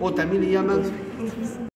o también le llaman